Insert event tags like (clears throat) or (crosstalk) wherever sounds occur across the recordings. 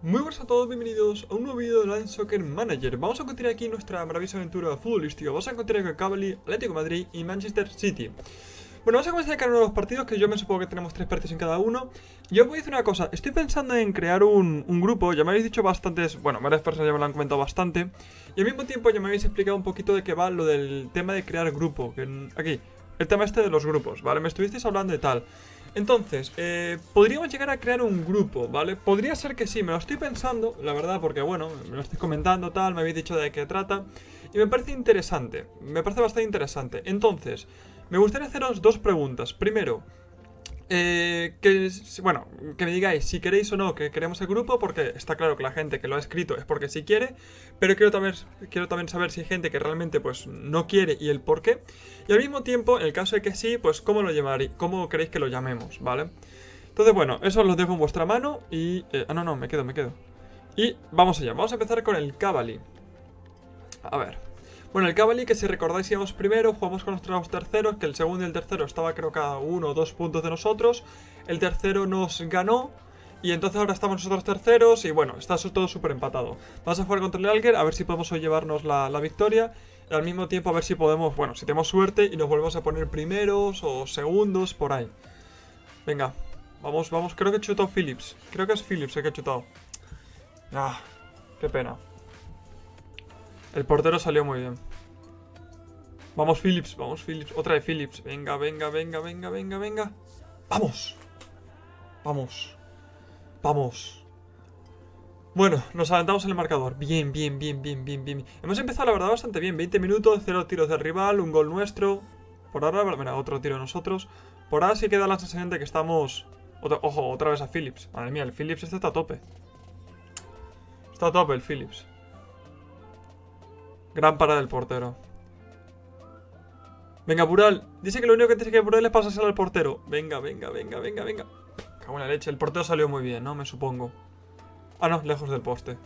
Muy buenas a todos, bienvenidos a un nuevo vídeo de Land Soccer Manager. Vamos a continuar aquí nuestra maravillosa aventura futbolística. Vamos a continuar con Cavalry, Atlético Madrid y Manchester City. Bueno, vamos a comenzar cada uno de los partidos, que yo me supongo que tenemos tres partidos en cada uno. Yo os voy a decir una cosa, estoy pensando en crear un, un grupo, ya me habéis dicho bastantes, bueno, varias personas ya me lo han comentado bastante. Y al mismo tiempo ya me habéis explicado un poquito de qué va lo del tema de crear grupo, que aquí, el tema este de los grupos, ¿vale? Me estuvisteis hablando de tal. Entonces, eh, podríamos llegar a crear un grupo, ¿vale? Podría ser que sí, me lo estoy pensando, la verdad, porque bueno, me lo estoy comentando, tal, me habéis dicho de qué trata. Y me parece interesante, me parece bastante interesante. Entonces, me gustaría haceros dos preguntas. Primero, eh, que, bueno, que me digáis si queréis o no que queremos el grupo, porque está claro que la gente que lo ha escrito es porque sí quiere, pero quiero también, quiero también saber si hay gente que realmente pues no quiere y el por qué. Y al mismo tiempo, en el caso de que sí, pues cómo lo llamaréis, cómo queréis que lo llamemos, ¿vale? Entonces, bueno, eso lo dejo en vuestra mano y... Eh, ah, no, no, me quedo, me quedo. Y vamos allá, vamos a empezar con el Cavalry. A ver, bueno, el Cavalry, que si recordáis íbamos primero, jugamos con nuestros terceros, que el segundo y el tercero estaba creo cada uno o dos puntos de nosotros. El tercero nos ganó, y entonces ahora estamos nosotros terceros, y bueno, está todo súper empatado. Vamos a jugar contra el Alger, a ver si podemos hoy llevarnos la, victoria. Y al mismo tiempo a ver si podemos, bueno, si tenemos suerte y nos volvemos a poner primeros o segundos, por ahí. Venga, vamos, vamos, creo que he chutado Phillips. Creo que es Phillips el que ha chutado. Ah, qué pena. El portero salió muy bien. Vamos Phillips, vamos Phillips. Otra de Phillips. Venga, venga, venga, venga, venga, venga. ¡Vamos! Vamos. Vamos. Bueno, nos adelantamos en el marcador. Bien, bien, bien, bien, bien, bien. Hemos empezado, la verdad, bastante bien. 20 minutos, 0 tiros del rival, un gol nuestro. Por ahora, mira, otro tiro de nosotros. Por ahora sí queda la sensación de que estamos... ojo, otra vez a Phillips. Madre mía, el Phillips este está a tope. Está a tope el Phillips. Gran parada del portero. Venga, Bural. Dice que lo único que tiene que Bural es pasárselo al portero. Venga, venga, venga, venga, venga. Cago en la leche. El portero salió muy bien, ¿no? Me supongo. Ah, no, lejos del poste.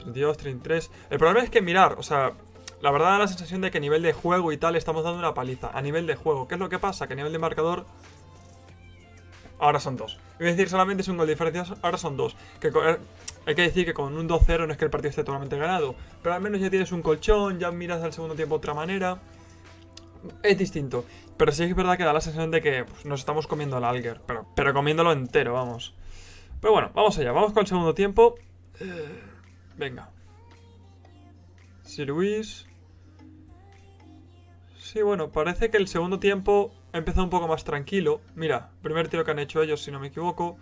32, 33. El problema es que mirar, o sea, la verdad da la sensación de que a nivel de juego y tal estamos dando una paliza. A nivel de juego. ¿Qué es lo que pasa? Que a nivel de marcador ahora son dos. A decir solamente es un gol de diferencia, ahora son dos. Que hay que decir que con un 2-0 no es que el partido esté totalmente ganado, pero al menos ya tienes un colchón, ya miras al segundo tiempo de otra manera. Es distinto. Pero sí es verdad que da la sensación de que pues, nos estamos comiendo al Alger, pero, pero comiéndolo entero, vamos. Pero bueno, vamos allá, vamos con el segundo tiempo. Eh, venga. Sir Luis. Sí, bueno, parece que el segundo tiempo ha empezado un poco más tranquilo. Mira, primer tiro que han hecho ellos, si no me equivoco.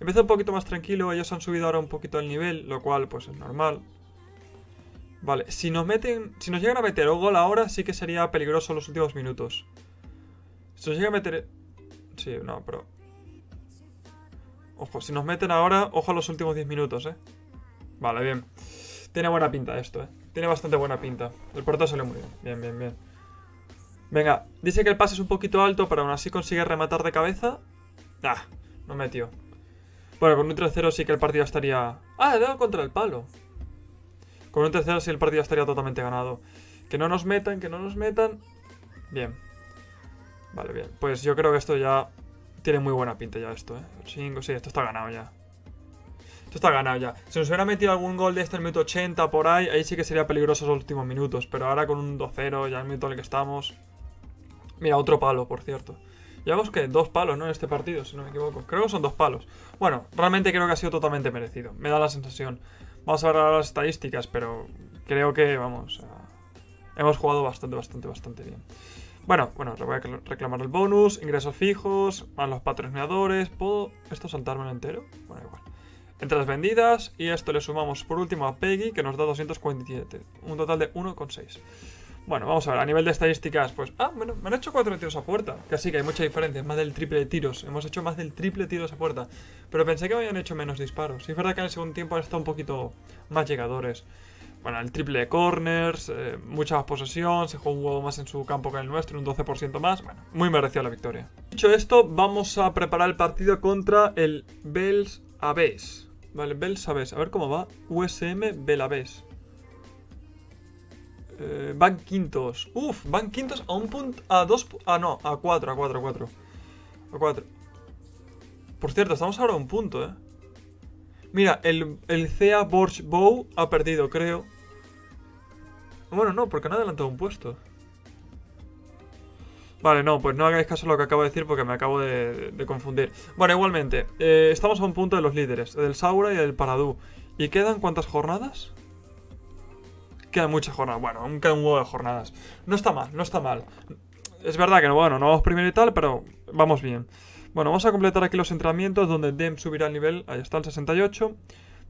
Empezó un poquito más tranquilo, ellos han subido ahora un poquito el nivel, lo cual pues es normal. Vale, si nos meten, si nos llegan a meter un gol ahora, sí que sería peligroso los últimos minutos. Si nos llegan a meter... Sí, no, pero... Ojo, si nos meten ahora, ojo a los últimos 10 minutos, ¿eh? Vale, bien. Tiene buena pinta esto, ¿eh? Tiene bastante buena pinta. El portero salió muy bien. Bien, bien, bien. Venga, dice que el pase es un poquito alto, pero aún así consigue rematar de cabeza. Ah, no metió. Bueno, con un 3-0 sí que el partido estaría... Ah, he dado contra el palo. Con un 3-0 sí el partido estaría totalmente ganado. Que no nos metan, que no nos metan. Bien. Vale, bien. Pues yo creo que esto ya tiene muy buena pinta ya esto, ¿eh? 5, sí, esto está ganado ya. Esto está ganado ya. Si nos hubiera metido algún gol de este en el minuto 80 por ahí, ahí sí que sería peligroso los últimos minutos. Pero ahora con un 2-0, ya en el minuto en el que estamos... Mira, otro palo, por cierto. Llevamos que dos palos, ¿no? En este partido, si no me equivoco. Creo que son dos palos. Bueno, realmente creo que ha sido totalmente merecido. Me da la sensación. Vamos a ver las estadísticas, pero creo que, vamos, hemos jugado bastante, bastante, bastante bien. Bueno, bueno, le voy a reclamar el bonus, ingresos fijos, a los patrocinadores. ¿Puedo esto saltarme entero? Bueno, igual. Entre las vendidas y esto le sumamos por último a Peggy que nos da 247. Un total de 1,6. Bueno, vamos a ver, a nivel de estadísticas, pues... Ah, bueno, me han hecho cuatro tiros a puerta. Que que hay mucha diferencia, más del triple de tiros. Hemos hecho más del triple de tiros a puerta. Pero pensé que me habían hecho menos disparos. Y es verdad que en el segundo tiempo han estado un poquito más llegadores. Bueno, el triple de corners, eh, mucha más posesión, se juega un huevo más en su campo que en el nuestro, un 12% más. Bueno, muy merecida la victoria. Dicho esto, vamos a preparar el partido contra el Bells Aves. Vale, Bells Aves. A ver cómo va. USM Belaves. Eh, van quintos. Uf, van quintos a un punto. A dos. Ah, no, a cuatro, a cuatro, a cuatro. A cuatro. Por cierto, estamos ahora a un punto, ¿eh? Mira, el, el CA Borch Bow ha perdido, creo. Bueno, no, porque no ha adelantado un puesto. Vale, no, pues no hagáis caso a lo que acabo de decir porque me acabo de, confundir. Bueno, igualmente, eh, estamos a un punto de los líderes, del Saura y del Paradú. ¿Y quedan cuántas jornadas? Quedan muchas jornadas. Bueno, aún un huevo de jornadas. No está mal, no está mal. Es verdad que, bueno, no vamos primero y tal, pero vamos bien. Bueno, vamos a completar aquí los entrenamientos donde Dem subirá el nivel. Ahí está el 68.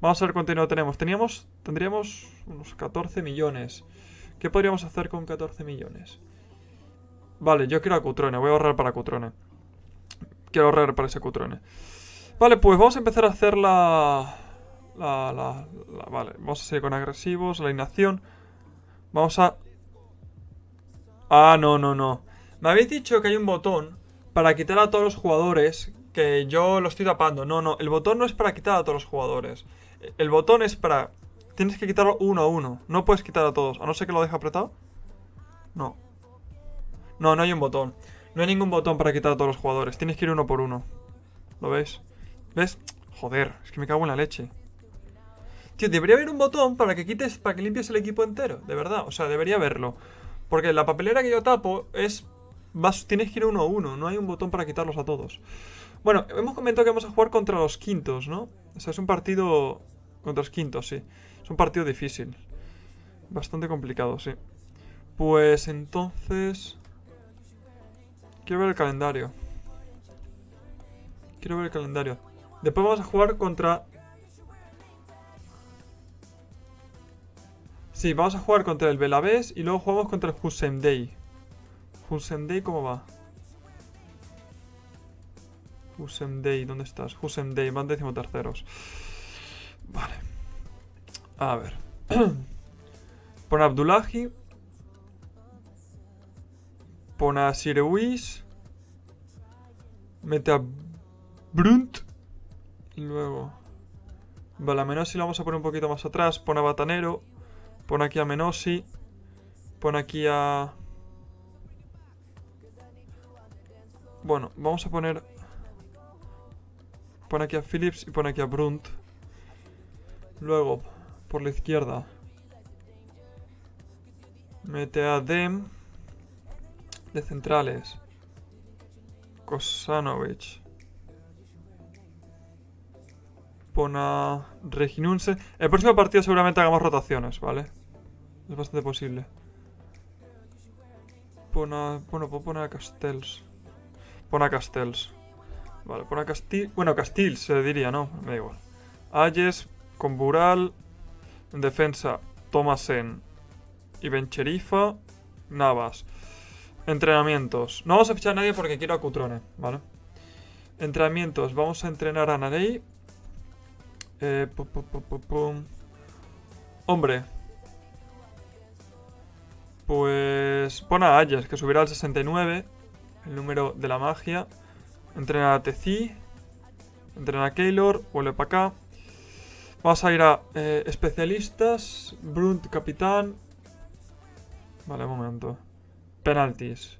Vamos a ver cuánto dinero tenemos. Teníamos, tendríamos unos 14 millones. ¿Qué podríamos hacer con 14 millones? Vale, yo quiero a Cutrone. Voy a ahorrar para Cutrone. Quiero ahorrar para ese Cutrone. Vale, pues vamos a empezar a hacer la... La, la, Vale, vamos a seguir con agresivos, la alineación. Vamos a... Ah, no, no, no. Me habéis dicho que hay un botón para quitar a todos los jugadores que yo lo estoy tapando. No, no, el botón no es para quitar a todos los jugadores. El botón es para... Tienes que quitarlo uno a uno. No puedes quitar a todos. A no ser que lo deje apretado. No. No, no hay un botón. No hay ningún botón para quitar a todos los jugadores. Tienes que ir uno por uno. ¿Lo ves? ¿Ves? Joder, es que me cago en la leche. Tío, debería haber un botón para que quites, para que limpies el equipo entero. De verdad. O sea, debería haberlo. Porque la papelera que yo tapo es... Tienes que ir uno a uno. No hay un botón para quitarlos a todos. Bueno, hemos comentado que vamos a jugar contra los quintos, ¿no? O sea, es un partido... Contra los quintos, sí. Es un partido difícil. Bastante complicado, sí. Pues entonces... Quiero ver el calendario. Quiero ver el calendario. Después vamos a jugar contra... Sí, vamos a jugar contra el Belavés y luego jugamos contra el. Hussein Day, ¿cómo va? Hussein Day, ¿dónde estás? Hussein Day, van terceros. Vale. A ver. (clears throat) Pon Abdullahi. Pone a Sirewis. Mete a Brunt. Y luego... Vale, a Menosi lo vamos a poner un poquito más atrás. Pone a Batanero. Pone aquí a Menosi. Pone aquí a... Bueno, vamos a poner... Pone aquí a Phillips y pone aquí a Brunt. Luego, por la izquierda. Mete a Dem de centrales. Kosanovic. Pona Reginunse. El próximo partido seguramente hagamos rotaciones, ¿vale? Es bastante posible. Pona... Bueno, puedo poner a Castells. Pon a Castells. Vale, pon a Castil... Bueno, Castells se diría, ¿no? Me da igual. Ayes, con Bural. En defensa, Tomasen y Bencherifa. Navas. Entrenamientos. No vamos a fichar a nadie porque quiero a Cutrone, ¿vale? Entrenamientos. Vamos a entrenar a Narey. Eh, Hombre. Pues... Pon a Ayes, que subirá al 69. El número de la magia. Entrena a Teci. Entrena a Keylor. Vuelve para acá. Vamos a ir a eh, especialistas. Brunt, capitán. Vale, un momento. Penaltis.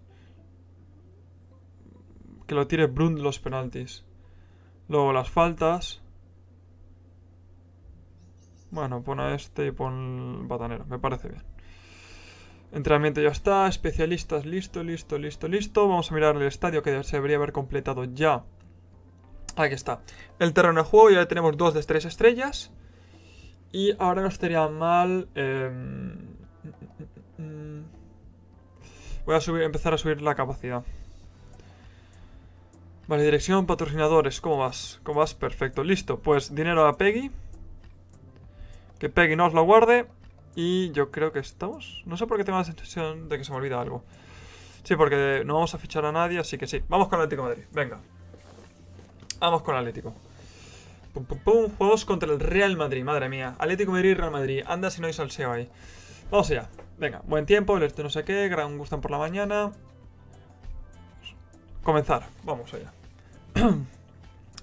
Que lo tire Brunt los penaltis. Luego las faltas. Bueno, pon a este y pon batanero. Me parece bien. Entrenamiento ya está. Especialistas, listo, listo, listo, listo. Vamos a mirar el estadio que se debería haber completado ya. Aquí está. El terreno de juego ya tenemos dos de tres estrellas. Y ahora no estaría mal... Eh, Voy a subir, empezar a subir la capacidad. Vale, dirección, patrocinadores. ¿Cómo vas? ¿Cómo vas? Perfecto. Listo. Pues dinero a Peggy. Que Peggy nos lo guarde. Y yo creo que estamos... No sé por qué tengo la sensación de que se me olvida algo. Sí, porque no vamos a fichar a nadie, así que sí. Vamos con Atlético Madrid. Venga. Vamos con Atlético. Pum, pum, pum. Juegos contra el Real Madrid. Madre mía. Atlético Madrid Real Madrid. Anda si no hay salseo ahí. Vamos allá. Venga, buen tiempo, el este no sé qué, gran gustan por la mañana. Comenzar, vamos allá. (clears throat)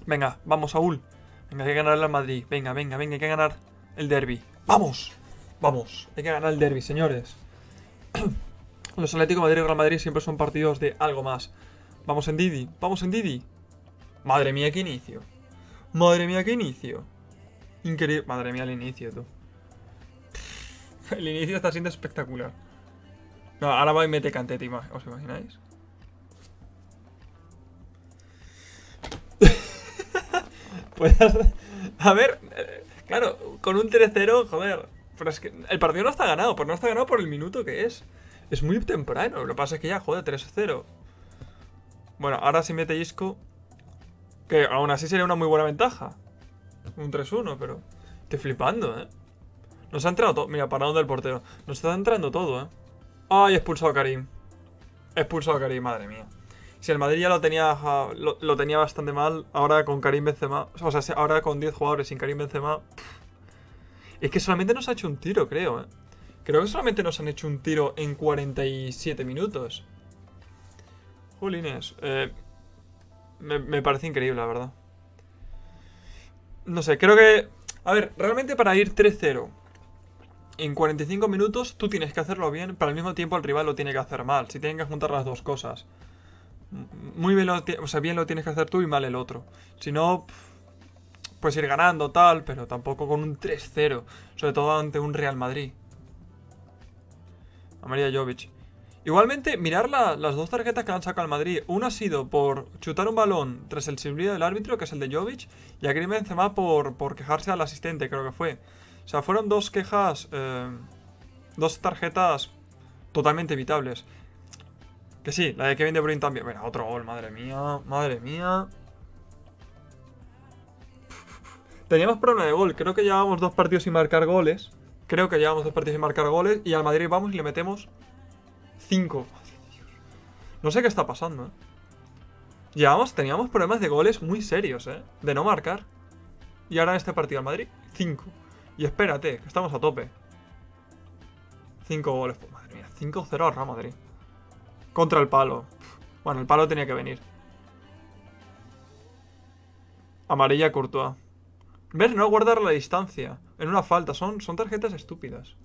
venga, vamos, Saúl. Venga, hay que ganar el Madrid. Venga, venga, venga, hay que ganar el derby. ¡Vamos! Vamos, hay que ganar el derby, señores. (clears throat) Los Atlético Madrid y Real Madrid siempre son partidos de algo más. Vamos en Didi, vamos en Didi. Madre mía, qué inicio. Madre mía, qué inicio. Increíble. Madre mía, el inicio, tú. (laughs) El inicio está siendo espectacular. No, ahora va y mete cantete, ¿os imagináis? (laughs) pues, a ver, eh, claro, con un 3-0, joder. Pero es que el partido no está ganado, pero no está ganado por el minuto que es. Es muy temprano, lo que pasa es que ya, joder, 3-0. Bueno, ahora si mete Isco, que aún así sería una muy buena ventaja. Un 3-1, pero... Estoy flipando, ¿eh? Nos ha entrado todo. Mira, parado del portero. Nos está entrando todo, ¿eh? ¡Ay, expulsado a Karim! Expulsado a Karim, madre mía. Si el Madrid ya lo tenía, lo, tenía bastante mal, ahora con Karim Benzema... O sea, ahora con 10 jugadores sin Karim Benzema... Es que solamente nos ha hecho un tiro, creo, ¿eh? Creo que solamente nos han hecho un tiro en 47 minutos. Julines, eh, me, parece increíble, la verdad. No sé, creo que... A ver, realmente para ir 3-0 en 45 minutos tú tienes que hacerlo bien, pero al mismo tiempo el rival lo tiene que hacer mal. Si tienen que juntar las dos cosas. Muy bien lo, o sea, bien lo tienes que hacer tú y mal el otro. Si no, puedes ir ganando tal, pero tampoco con un 3-0. Sobre todo ante un Real Madrid. A María Jovic. Igualmente, mirar las dos tarjetas que han sacado al Madrid. Una ha sido por chutar un balón tras el silbido del árbitro, que es el de Jovic, y a Grim Benzema por, por quejarse al asistente, creo que fue. O sea, fueron dos quejas, eh, dos tarjetas totalmente evitables. Que sí, la de Kevin De Bruyne también. Mira, otro gol, madre mía, madre mía. Teníamos problema de gol. Creo que llevábamos dos partidos sin marcar goles. Creo que llevábamos dos partidos sin marcar goles. Y al Madrid vamos y le metemos 5. No sé qué está pasando, ¿eh? Llevamos, teníamos problemas de goles muy serios, ¿eh? De no marcar. Y ahora en este partido al Madrid, 5. Y espérate, que estamos a tope. 5 goles. Pues, madre mía, 5-0 al Real Madrid. Contra el palo. Bueno, el palo tenía que venir. Amarilla Courtois. ¿Ves? No guardar la distancia. En una falta. Son, son tarjetas estúpidas.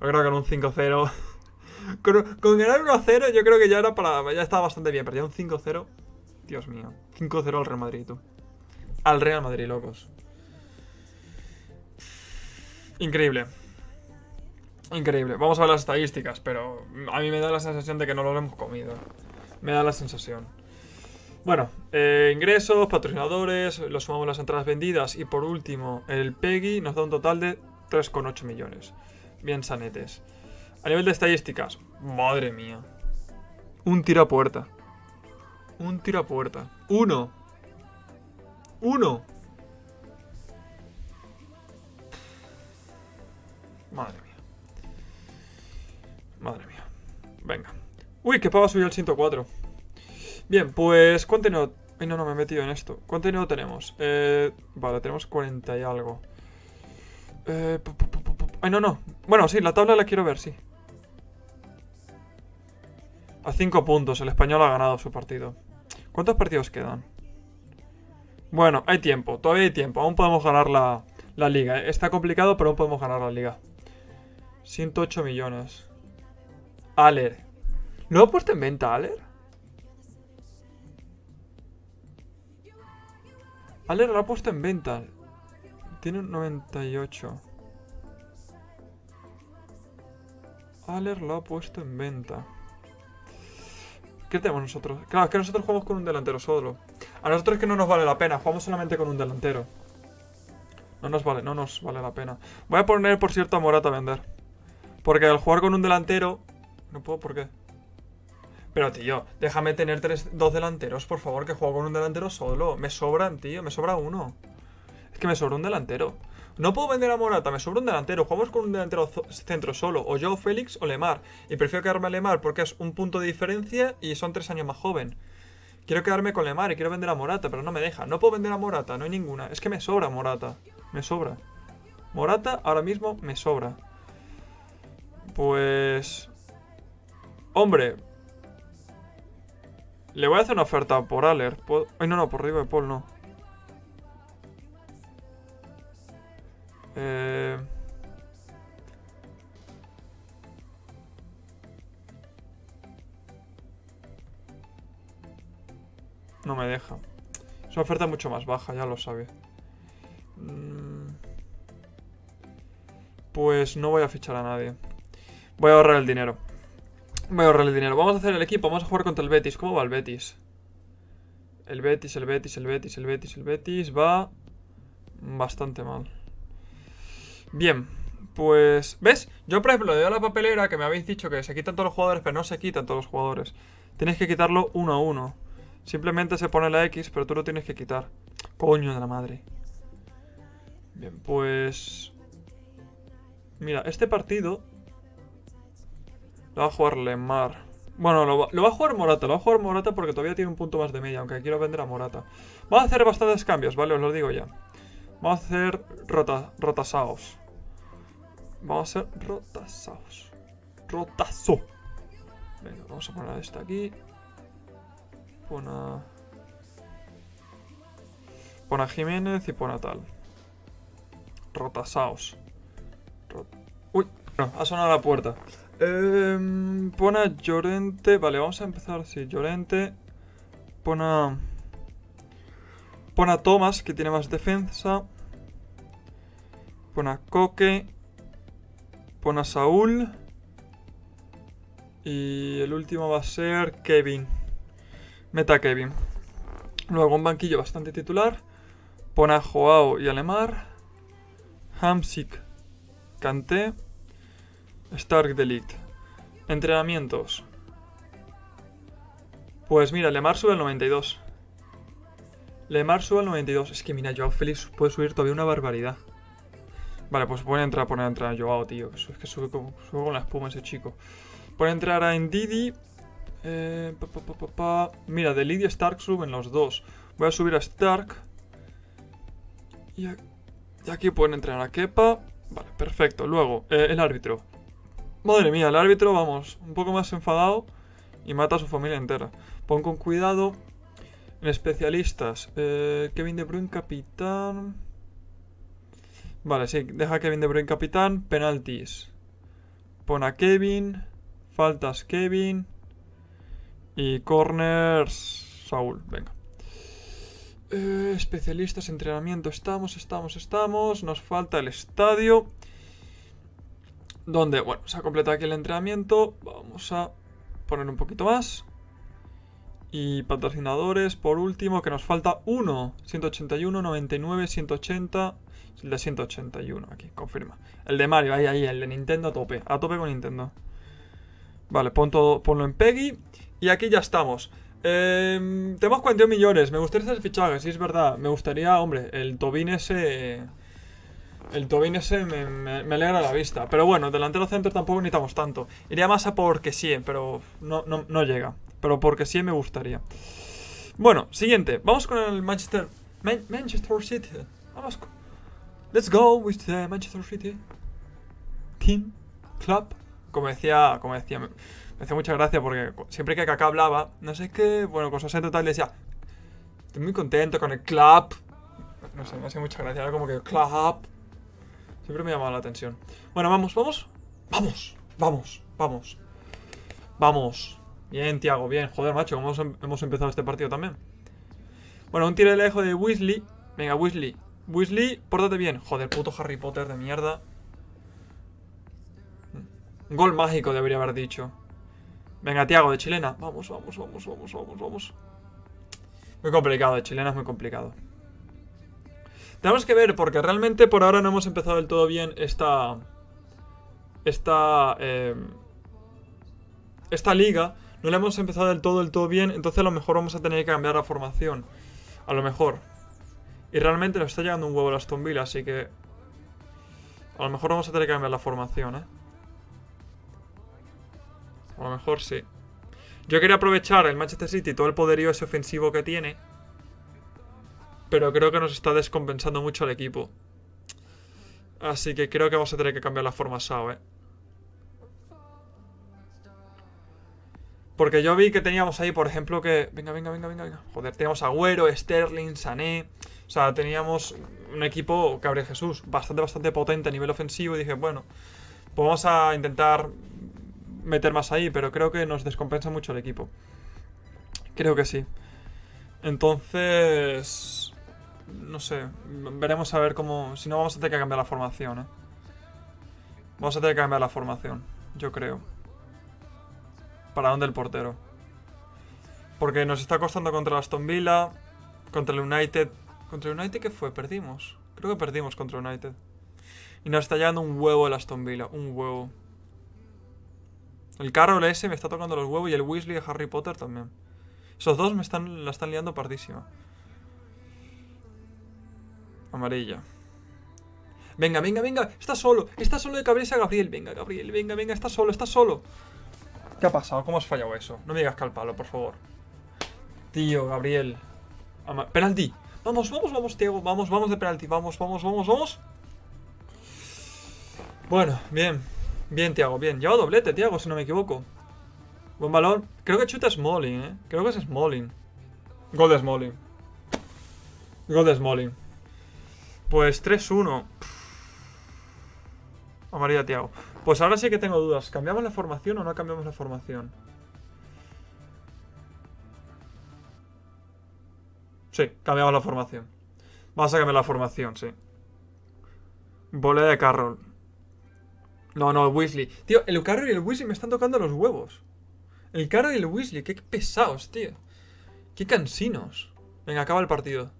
Yo creo que en un 5-0. (laughs) con, ganar 1-0 yo creo que ya era para. Ya estaba bastante bien, pero ya un 5-0. Dios mío. 5-0 al Real Madrid, tú. Al Real Madrid, locos. Increíble. Increíble. Vamos a ver las estadísticas, pero a mí me da la sensación de que no lo hemos comido. Me da la sensación. Bueno, eh, ingresos, patrocinadores, lo sumamos las entradas vendidas y por último el PEGI nos da un total de 3,8 millones bien sanetes. A nivel de estadísticas, madre mía. Un tiro a puerta. Un tiro a puerta. Uno. Uno. Madre mía. Madre mía. Venga. Uy, que pava subió el 104. Bien, pues contenido... Ay, no, no, me he metido en esto. Contenido tenemos. Eh, vale, tenemos 40 y algo. Eh, Ay, no, no. Bueno, sí, la tabla la quiero ver, sí. A 5 puntos, el español ha ganado su partido. ¿Cuántos partidos quedan? Bueno, hay tiempo, todavía hay tiempo. Aún podemos ganar la, la liga. ¿eh? Está complicado, pero aún podemos ganar la liga. 108 millones. Aler. ¿Lo ha puesto en venta, Aler? Aler lo ha puesto en venta. Tiene un 98. Aller lo ha puesto en venta. ¿Qué tenemos nosotros? Claro, es que nosotros jugamos con un delantero solo. A nosotros es que no nos vale la pena, jugamos solamente con un delantero. No nos vale, no nos vale la pena. Voy a poner, por cierto, a Morata a vender. Porque al jugar con un delantero... No puedo, ¿por qué? Pero, tío, déjame tener tres, dos delanteros, por favor, que juego con un delantero solo. Me sobran, tío, me sobra uno. Es que me sobra un delantero. No puedo vender a Morata, me sobra un delantero. Jugamos con un delantero centro solo, o yo, Félix o Lemar. Y prefiero quedarme a Lemar porque es un punto de diferencia y son tres años más joven. Quiero quedarme con Lemar y quiero vender a Morata, pero no me deja. No puedo vender a Morata, no hay ninguna. Es que me sobra Morata. Me sobra. Morata ahora mismo me sobra. Pues... Hombre. Le voy a hacer una oferta por Aller. Ay, no, no, por River Paul no. Eh... No me deja. Es una oferta mucho más baja, ya lo sabe. Mm. Pues no voy a fichar a nadie. Voy a ahorrar el dinero. Voy a ahorrar el dinero. Vamos a hacer el equipo. Vamos a jugar contra el Betis. ¿Cómo va el Betis? El Betis, el Betis, el Betis, el Betis, el Betis. Va bastante mal. Bien. Pues, ¿ves? Yo, por ejemplo, le doy a la papelera que me habéis dicho que se quitan todos los jugadores, pero no se quitan todos los jugadores. Tienes que quitarlo uno a uno. Simplemente se pone la X, pero tú lo tienes que quitar. Coño de la madre. Bien, pues... Mira, este partido... Lo va a jugar Lemar. Bueno, lo va, a jugar Morata. Lo va a jugar Morata porque todavía tiene un punto más de media, aunque quiero vender a Morata. Vamos a hacer bastantes cambios, ¿vale? Os lo digo ya. Vamos a hacer rota, rotasaos. Vamos a hacer rotasaos. Rotazo. Venga, vamos a poner esta aquí. Pon a... Pon a Jiménez y pon a tal. Rotasaos. Uy, no, ha sonado la puerta. Eh, pon a Llorente. Vale, vamos a empezar. Sí, Llorente. Pon a... Pon a Thomas, que tiene más defensa. Pon a Coque. Pon a Saúl. Y el último va a ser Kevin. Meta Kevin. Luego un banquillo bastante titular. Pon a Joao y Alemar. Hamsik. Kanté. Stark Delete. Entrenamientos. Pues mira, Lemar sube al 92. Lemar sube al 92. Es que mira, Joao Félix puede subir todavía una barbaridad. Vale, pues puede entrar, poner a entrar a Joao, tío. Es que sube con, con la espuma ese chico. Puede entrar a Ndidi. Eh, Mira, de Lidia Stark suben los dos. Voy a subir a Stark. Y, aquí pueden entrar a Kepa. Vale, perfecto. Luego, eh, el árbitro. Madre mía, el árbitro, vamos, un poco más enfadado y mata a su familia entera. Pon con cuidado. En especialistas, eh, Kevin De Bruyne capitán. Vale, sí, deja a Kevin De Bruyne capitán. Penaltis. Pon a Kevin. Faltas Kevin. Y corners Saúl. Venga. Eh, especialistas, entrenamiento. Estamos, estamos, estamos. Nos falta el estadio. Donde, bueno, se ha completado aquí el entrenamiento. Vamos a poner un poquito más. Y patrocinadores, por último, que nos falta uno. 181, 99, 180. El de 181, aquí, confirma. El de Mario, ahí, ahí, el de Nintendo a tope. A tope con Nintendo. Vale, pon todo, ponlo en Peggy. Y aquí ya estamos. Eh, tenemos 41 millones. Me gustaría hacer fichajes, sí es verdad. Me gustaría, hombre, el Tobin ese... El Tobin ese me, alegra la vista. Pero bueno, delantero centro tampoco necesitamos tanto. Iría más a porque sí, pero no, no, llega. Pero porque sí me gustaría. Bueno, siguiente. Vamos con el Manchester... Manchester City. Vamos. Let's go with the Manchester City. Team. Club como decía, como decía, me, hacía mucha gracia porque siempre que Kaká hablaba, no sé qué, bueno, con su acento tal, decía, estoy muy contento con el club. No sé, me hacía mucha gracia, era como que club. Siempre me llamaba la atención. Bueno, vamos, vamos. Vamos, vamos, vamos. Vamos. Bien, Tiago, bien. Joder, macho, ¿cómo hemos, empezado este partido también? Bueno, un tiro de lejos de Weasley. Venga, Weasley. Weasley, pórtate bien. Joder, puto Harry Potter de mierda. Gol mágico debería haber dicho. Venga, Tiago, de chilena. Vamos, vamos, vamos, vamos, vamos, vamos. Muy complicado, de chilena es muy complicado. Tenemos que ver, porque realmente por ahora no hemos empezado del todo bien esta... Esta... Em, esta liga. No la hemos empezado del todo, del todo bien. Entonces a lo mejor vamos a tener que cambiar la formación. A lo mejor. Y realmente nos está llegando un huevo la Aston Villa, así que... A lo mejor vamos a tener que cambiar la formación, ¿eh? A lo mejor sí. Yo quería aprovechar el Manchester City todo el poderío ese ofensivo que tiene. Pero creo que nos está descompensando mucho el equipo. Así que creo que vamos a tener que cambiar la forma SAO, eh. Porque yo vi que teníamos ahí, por ejemplo, que... Venga, venga, venga, venga, Joder, teníamos Agüero, Sterling, Sané... O sea, teníamos un equipo, Cabre Jesús, bastante, bastante potente a nivel ofensivo. Y dije, bueno, pues vamos a intentar meter más ahí, pero creo que nos descompensa mucho el equipo. Creo que sí. Entonces... No sé, veremos a ver cómo... Si no, vamos a tener que cambiar la formación, ¿eh? Vamos a tener que cambiar la formación, yo creo. ¿Para dónde el portero? Porque nos está costando contra Aston Villa, contra el United. ¿Contra el United qué fue? Perdimos. Creo que perdimos contra el United. Y nos está llevando un huevo el Aston Villa, un huevo. El Carroll ese me está tocando los huevos y el Weasley de Harry Potter también. Esos dos me están, la están liando pardísima. Amarilla. Venga, venga, venga. Está solo. Está solo de cabeza Gabriel. Venga, Gabriel. Venga, venga. Está solo, está solo. ¿Qué ha pasado? ¿Cómo has fallado eso? No me digas que al palo, por favor. Tío, Gabriel. penalti. Vamos, vamos, vamos, Diego. Vamos, vamos de penalti. Vamos, vamos, vamos, vamos. Bueno, bien. Bien, Tiago, bien. Lleva doblete, Tiago, si no me equivoco. Buen balón. Creo que chuta Smalling, ¿eh? Creo que es Smalling. Gol de Smalling. Gol de Smalling. Pues 3-1. Amarilla, Tiago. Pues ahora sí que tengo dudas. ¿Cambiamos la formación o no cambiamos la formación? Sí, cambiamos la formación. Vamos a cambiar la formación, sí. Volea de Carroll. No, no, Weasley. Tío, el Carroll y el Weasley me están tocando los huevos. El Carroll y el Weasley, qué pesados, tío. Qué cansinos. Venga, acaba el partido.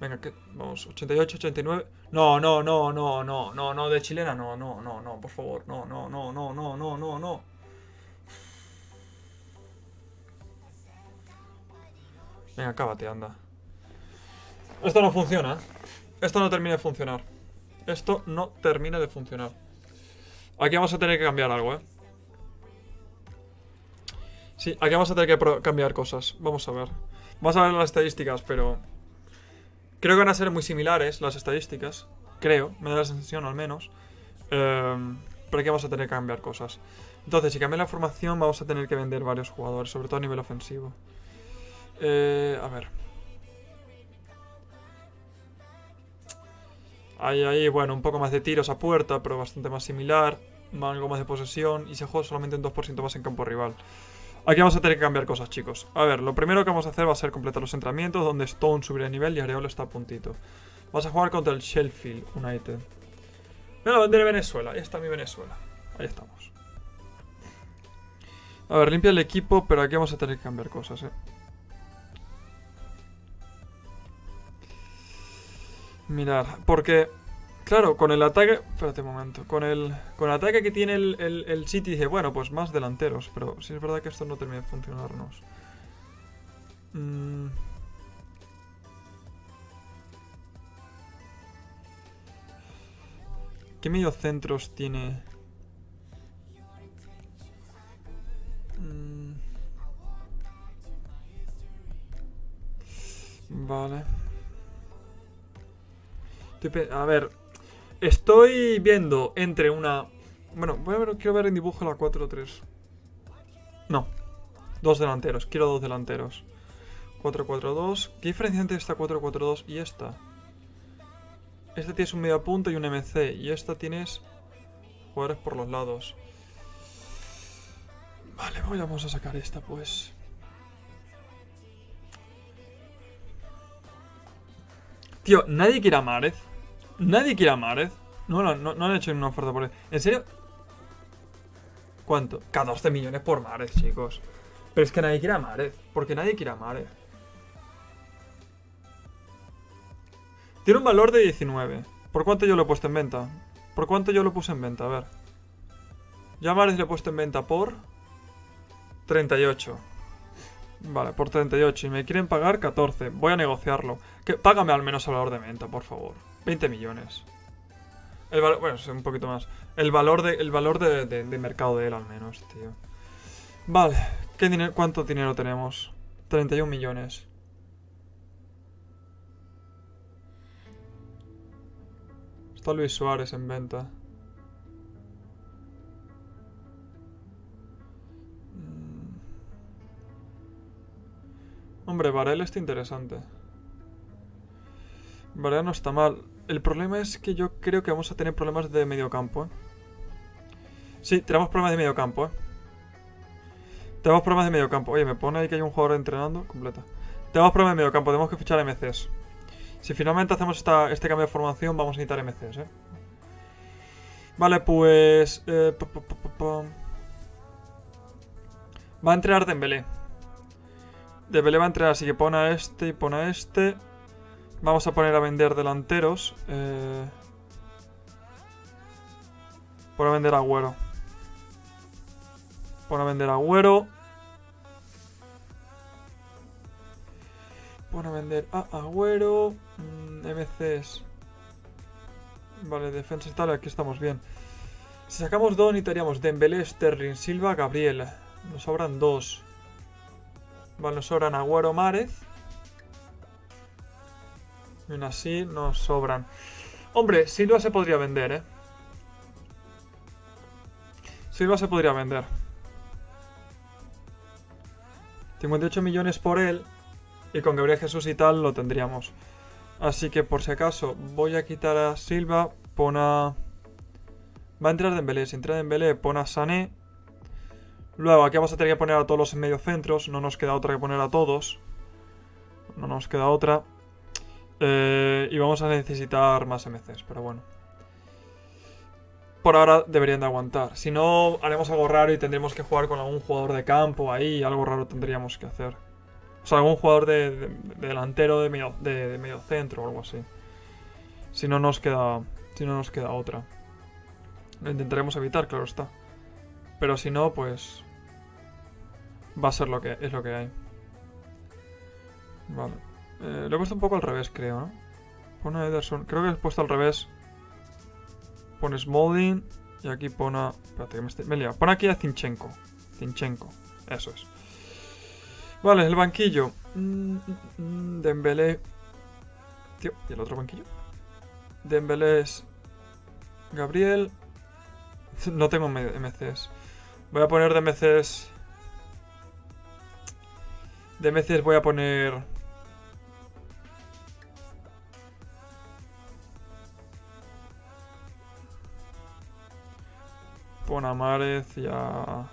Venga, que, vamos, 88, 89. No, no, no, no, no, no, no, de chilena, no, no, no, no, por favor. No, no, no, no, no, no, no, no. Venga, cábate, anda. Esto no funciona. Esto no termina de funcionar. Esto no termina de funcionar. Aquí vamos a tener que cambiar algo, ¿eh? Sí, aquí vamos a tener que cambiar cosas. Vamos a ver. Vamos a ver las estadísticas, pero... Creo que van a ser muy similares las estadísticas. Creo, me da la sensación al menos. Em, pero aquí vamos a tener que cambiar cosas. Entonces, si cambia la formación, vamos a tener que vender varios jugadores, sobre todo a nivel ofensivo. Eh, a ver. Ahí, ahí, bueno, un poco más de tiros a puerta, pero bastante más similar. Algo más de posesión y se juega solamente un 2% más en campo rival. Aquí vamos a tener que cambiar cosas, chicos. A ver, lo primero que vamos a hacer va a ser completar los entrenamientos, donde Stone subirá de nivel y Areola está a puntito. Vamos a jugar contra el Sheffield United. Me lo venderé Venezuela. Ahí está mi Venezuela. Ahí estamos. A ver, limpia el equipo, pero aquí vamos a tener que cambiar cosas, eh. Mirar, porque Claro, con el ataque... Espérate un momento. Con el, con el ataque que tiene el, el, City dice, bueno, pues más delanteros. Pero si es verdad que esto no termina de funcionarnos. Mm. ¿Qué mediocentros tiene? Mm. Vale. A ver, Estoy viendo entre una... Bueno, voy a ver, quiero ver en dibujo la 4-3. No. Dos delanteros. Quiero dos delanteros. 4-4-2. ¿Qué diferencia entre esta 4-4-2 y esta? Esta tienes un medio punto y un MC. Y esta tienes jugadores por los lados. Vale, vamos a sacar esta pues. Tío, nadie quiere a Márez. Nadie quiere a Márez. No, no, no, no han hecho una oferta por él. ¿En serio? ¿Cuánto? 14 millones por Márez, chicos. Pero es que nadie quiere a Márez. Porque nadie quiere a Márez. Tiene un valor de 19. ¿Por cuánto yo lo he puesto en venta? ¿Por cuánto yo lo puse en venta? A ver. Ya Márez le he puesto en venta por... 38. Vale, por 38. Y me quieren pagar 14. Voy a negociarlo. Que, págame al menos el valor de venta, por favor. 20 millones. El valor, bueno, un poquito más. El valor de, el valor de, mercado de él al menos, tío. Vale, ¿qué dinero, ¿cuánto dinero tenemos? 31 millones. Está Luis Suárez en venta. Mm. Hombre, Varela está interesante. Varela no está mal. El problema es que yo creo que vamos a tener problemas de medio campo, ¿eh? Sí, tenemos problemas de medio campo, ¿eh? Tenemos problemas de medio campo. Oye, me pone ahí que hay un jugador entrenando. Completa. Tenemos problemas de medio campo. Tenemos que fichar MCs. Si finalmente hacemos este cambio de formación, vamos a necesitar MCs, ¿eh? Vale, pues... Eh, pa, pa, pa. Va a entrar Dembélé. Dembélé va a entrar, así que pone a este y pone a este. Vamos a poner a vender delanteros. Eh... Pone a vender Agüero. Pone a vender Agüero. Pone a vender a Agüero. Mm, MCs. Vale, defensa y tal, aquí estamos bien. Si sacamos dos, necesitaríamos Dembélé, Sterling, Silva, Gabriel. Nos sobran dos. Vale, nos sobran Agüero, Márez. Y aún así nos sobran. Hombre, Silva se podría vender, ¿eh? Silva se podría vender. 58 millones por él. Y con Gabriel Jesús y tal lo tendríamos. Así que por si acaso voy a quitar a Silva. Pon a... Va a entrar Dembélé. Si entra Dembélé, pon a Sané. Luego aquí vamos a tener que poner a todos los mediocentros. No nos queda otra que poner a todos. No nos queda otra. Eh, y vamos a necesitar más MCs, pero bueno. Por ahora deberían de aguantar. Si no, haremos algo raro y tendremos que jugar con algún jugador de campo ahí. Algo raro tendríamos que hacer. O sea, algún jugador de, de- de delantero de medio, de medio centro o algo así. Si no nos queda. Si no nos queda otra. Lo intentaremos evitar, claro está. Pero si no, pues. Va a ser lo que es lo que hay. Vale. Eh, lo he puesto un poco al revés, creo, ¿no? Pone Ederson. Creo que he puesto al revés. Pone Smolding. Y aquí pone. Espérate, que me, estoy... me he liado. Pone aquí a Zinchenko. Zinchenko. Eso es. Vale, el banquillo. Mm, mm, mm, Dembélé. Tío, ¿y el otro banquillo? Dembélé. Gabriel. No tengo MCs. Voy a poner de MCs. De MCs voy a poner. Pon a Márez y a.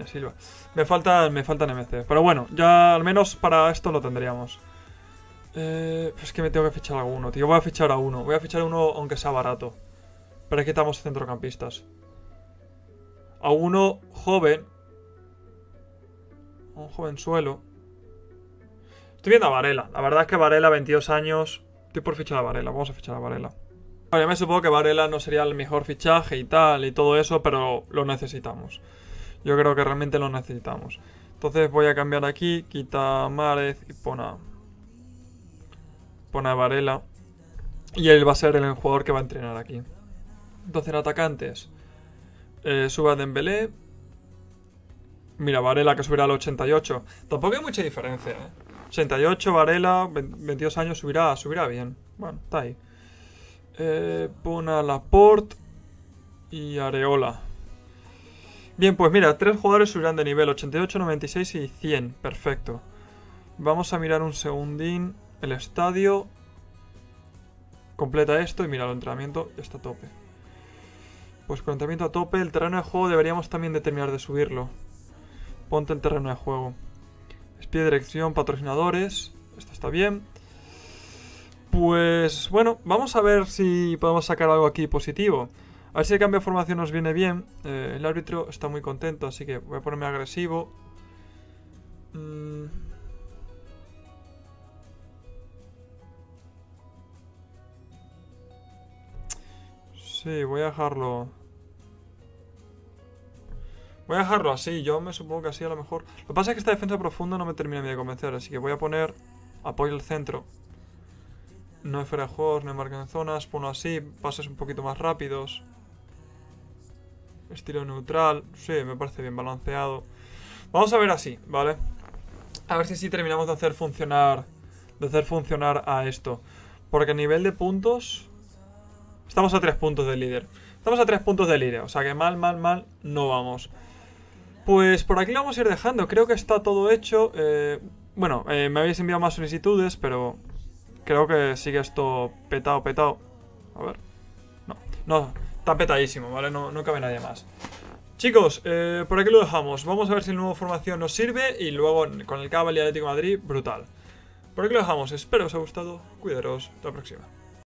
A Silva. Me faltan, me faltan. Pero bueno, ya al menos para esto lo tendríamos. Eh, es que me tengo que fichar a uno, tío. Voy a fichar a uno. Voy a fichar a uno aunque sea barato. Pero aquí quitamos centrocampistas. A uno joven. Un jovenzuelo. Estoy viendo a Varela. La verdad es que Varela, 22 años. Estoy por fichar a Varela. Vamos a fichar a Varela. Vale, me supongo que Varela no sería el mejor fichaje y tal y todo eso, pero lo necesitamos. Yo creo que realmente lo necesitamos. Entonces voy a cambiar aquí, quita Márez y pon a Varela. Y él va a ser el jugador que va a entrenar aquí. Entonces en atacantes, eh, suba Dembélé. Mira, Varela que subirá al 88. Tampoco hay mucha diferencia, ¿eh? 88, Varela, 22 años, subirá, subirá bien. Bueno, está ahí. Eh, pon a Laporte y Areola. Bien, pues mira, tres jugadores subirán de nivel 88, 96 y 100. Perfecto. Vamos a mirar un segundín el estadio. Completa esto y mira, el entrenamiento está a tope. Pues con entrenamiento a tope, el terreno de juego deberíamos también de terminar de subirlo. Ponte el terreno de juego. Espía dirección, patrocinadores. Esto está bien. Pues bueno, vamos a ver si podemos sacar algo aquí positivo. A ver si el cambio de formación nos viene bien. Eh, el árbitro está muy contento, así que voy a ponerme agresivo. Mm. Sí, voy a dejarlo. Voy a dejarlo así, yo me supongo que así a lo mejor. Lo que pasa es que esta defensa profunda no me termina de convencer, así que voy a poner apoyo al centro. No hay fuera de juegos, no en zonas, pongo así, pases un poquito más rápidos. Estilo neutral, sí, me parece bien balanceado. Vamos a ver así, ¿vale? A ver si sí terminamos de hacer funcionar. De hacer funcionar a esto. Porque a nivel de puntos. Estamos a 3 puntos del líder. Estamos a 3 puntos del líder. O sea que mal, mal, mal no vamos. Pues por aquí lo vamos a ir dejando. Creo que está todo hecho. Eh, bueno, eh, me habéis enviado más solicitudes, pero creo que sigue esto petado, petado. A ver. No, no, está petadísimo, ¿vale? No, no cabe nadie más. Chicos, eh, por aquí lo dejamos. Vamos a ver si el nuevo formación nos sirve y luego con el Cavalier Atlético de Madrid, brutal. Por aquí lo dejamos. Espero os haya gustado. Cuidaros. Hasta la próxima.